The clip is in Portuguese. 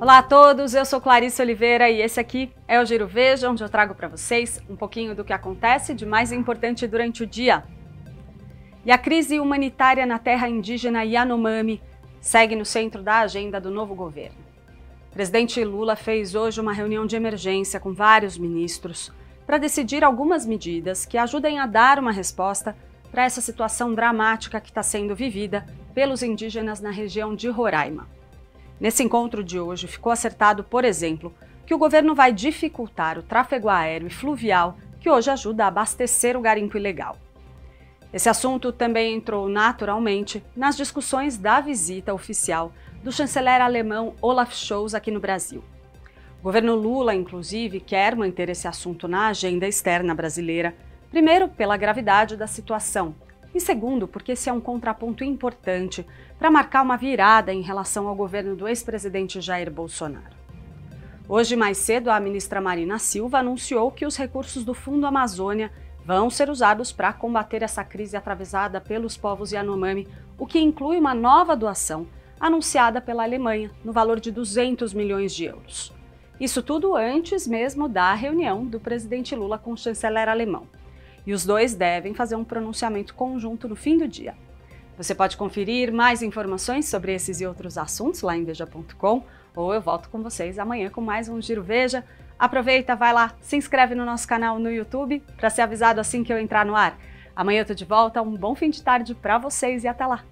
Olá a todos, eu sou Clarice Oliveira e esse aqui é o Giro Veja, onde eu trago para vocês um pouquinho do que acontece de mais importante durante o dia. E a crise humanitária na terra indígena Yanomami segue no centro da agenda do novo governo. O presidente Lula fez hoje uma reunião de emergência com vários ministros para decidir algumas medidas que ajudem a dar uma resposta para essa situação dramática que está sendo vivida pelos indígenas na região de Roraima. Nesse encontro de hoje, ficou acertado, por exemplo, que o governo vai dificultar o tráfego aéreo e fluvial que hoje ajuda a abastecer o garimpo ilegal. Esse assunto também entrou naturalmente nas discussões da visita oficial do chanceler alemão Olaf Scholz aqui no Brasil. O governo Lula, inclusive, quer manter esse assunto na agenda externa brasileira, primeiro pela gravidade da situação e segundo, porque esse é um contraponto importante para marcar uma virada em relação ao governo do ex-presidente Jair Bolsonaro. Hoje, mais cedo, a ministra Marina Silva anunciou que os recursos do Fundo Amazônia vão ser usados para combater essa crise atravessada pelos povos Yanomami, o que inclui uma nova doação anunciada pela Alemanha, no valor de 200 milhões de euros. Isso tudo antes mesmo da reunião do presidente Lula com o chanceler alemão e os dois devem fazer um pronunciamento conjunto no fim do dia. Você pode conferir mais informações sobre esses e outros assuntos lá em veja.com ou eu volto com vocês amanhã com mais um Giro Veja. Aproveita, vai lá, se inscreve no nosso canal no YouTube para ser avisado assim que eu entrar no ar. Amanhã eu tô de volta, um bom fim de tarde para vocês e até lá.